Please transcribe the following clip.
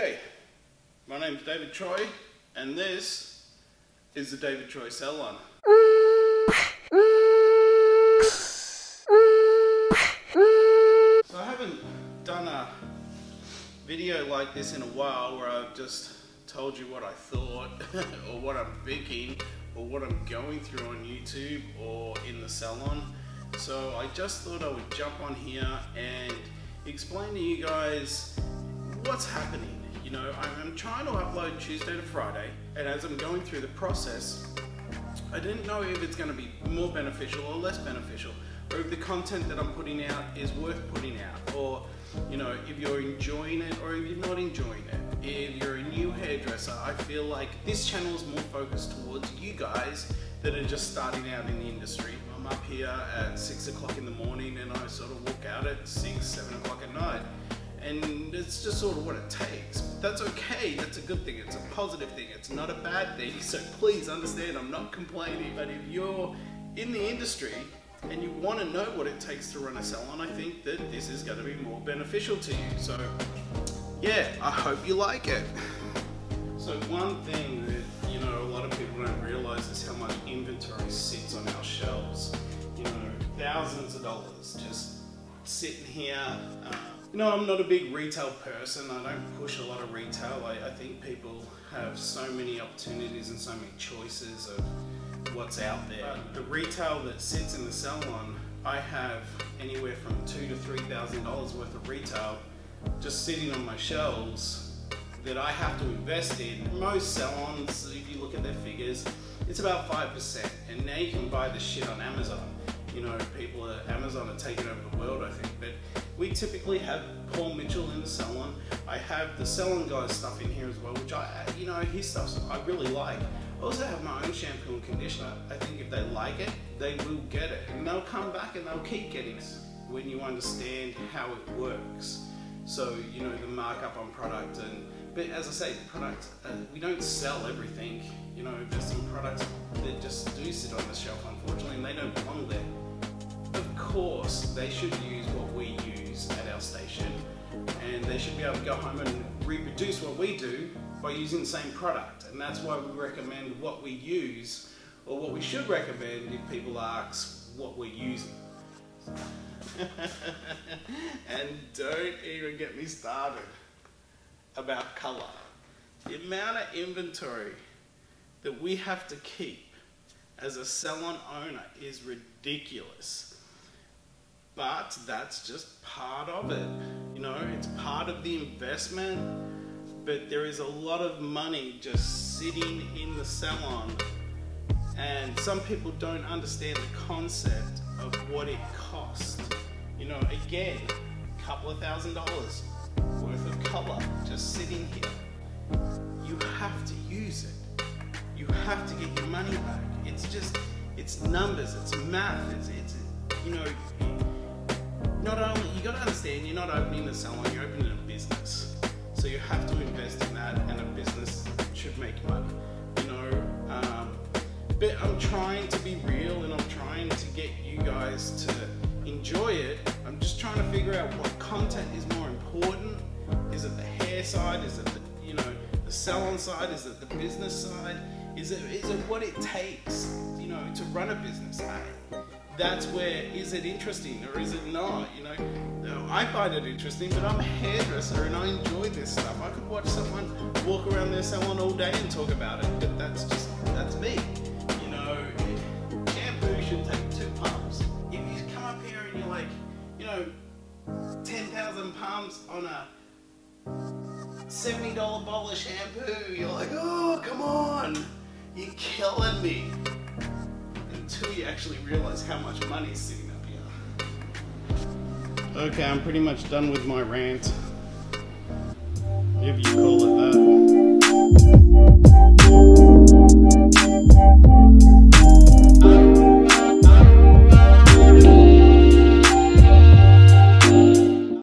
G'day, my name's David Troy, and this is the David Troy Salon. So I haven't done a video like this in a while where I've just told you what I thought or what I'm thinking or what I'm going through on YouTube or in the salon. So I just thought I would jump on here and explain to you guys what's happening. You know, I'm trying to upload Tuesday to Friday, and as I'm going through the process, I didn't know if it's going to be more beneficial or less beneficial, or if the content that I'm putting out is worth putting out, or you know, if you're enjoying it or if you're not enjoying it. If you're a new hairdresser, I feel like this channel is more focused towards you guys that are just starting out in the industry. I'm up here at six o'clock in the morning and I sort of walk out at six, seven o'clock at night and it's just sort of what it takes. That's okay, that's a good thing, it's a positive thing, it's not a bad thing. So please understand, I'm not complaining, but if you're in the industry and you want to know what it takes to run a salon, I think that this is going to be more beneficial to you. So yeah, I hope you like it. So one thing that, you know, a lot of people don't realize is how much inventory sits on our shelves. You know, thousands of dollars just sitting here. Uh, you know, I'm not a big retail person. I don't push a lot of retail. I, I think people have so many opportunities and so many choices of what's out there. But the retail that sits in the salon, I have anywhere from two to three thousand dollars worth of retail just sitting on my shelves that I have to invest in. Most salons, if you look at their figures, it's about 5%. And now you can buy the shit on Amazon. You know, people at Amazon are taking over the typically have Paul Mitchell in the salon. I have the salon guys stuff in here as well, which I, you know, his stuff I really like. I also have my own shampoo and conditioner. I think if they like it, they will get it. And they'll come back and they'll keep getting it when you understand how it works. So, you know, the markup on product and, but as I say, product, uh, we don't sell everything. You know, there's some products that just do sit on the shelf, unfortunately, and they don't belong there. Of course, they should use what we at our station, and they should be able to go home and reproduce what we do by using the same product. And that's why we recommend what we use, or what we should recommend if people ask what we're using. and don't even get me started about color. The amount of inventory that we have to keep as a salon owner is ridiculous. But that's just part of it. You know, it's part of the investment, but there is a lot of money just sitting in the salon. And some people don't understand the concept of what it costs. You know, again, a couple of thousand dollars worth of color just sitting here. You have to use it. You have to get your money back. It's just, it's numbers, it's math, it's, it's you know, not only, you gotta understand, you're not opening a salon, you're opening a business. So you have to invest in that and a business should make money, you know. Um, but I'm trying to be real and I'm trying to get you guys to enjoy it. I'm just trying to figure out what content is more important. Is it the hair side? Is it the, you know, the salon side? Is it the business side? Is it, is it what it takes, you know, to run a business? That's where, is it interesting or is it not? You know, I find it interesting, but I'm a hairdresser and I enjoy this stuff. I could watch someone walk around their salon all day and talk about it, but that's just, that's me. You know, shampoo should take two pumps. If you come up here and you're like, you know, 10,000 pumps on a $70 bowl of shampoo, you're like, oh, come on, you're killing me until you actually realize how much money is sitting up here. Okay, I'm pretty much done with my rant. If you call it that.